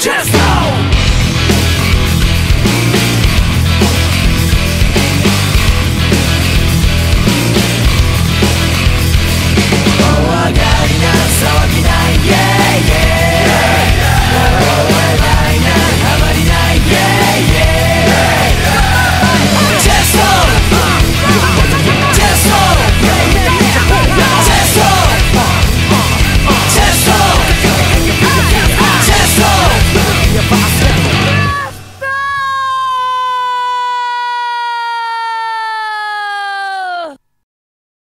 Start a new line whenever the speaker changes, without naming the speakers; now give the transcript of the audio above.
Just go!